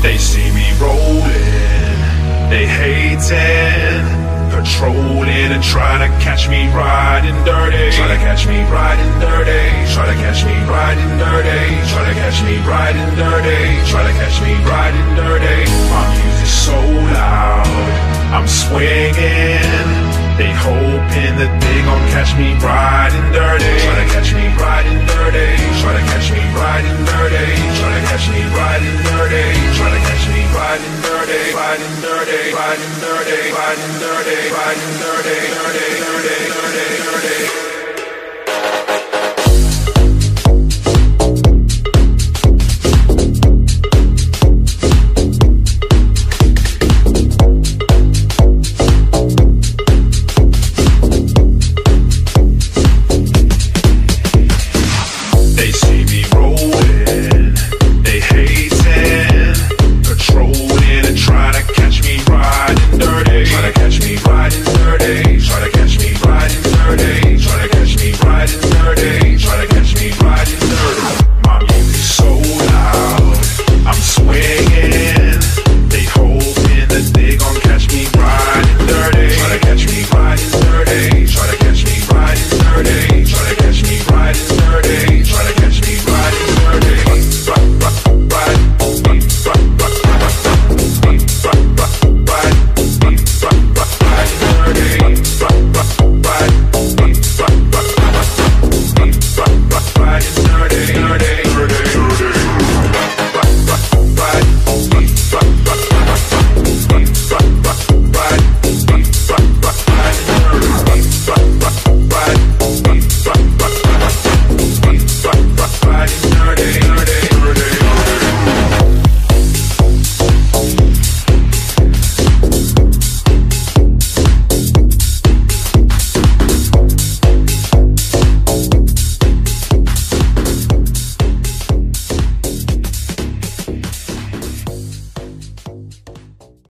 They see me rolling, they hating, patrolling and trying to catch me riding dirty. Try to catch me riding dirty. Try to catch me riding dirty. Try to catch me riding dirty. Try to catch me riding dirty. My music's so loud, I'm swinging. They hoping that they gon' catch me riding dirty, riding dirty, riding dirty, riding dirty, dirty, dirty, dirty, dirty, dirty.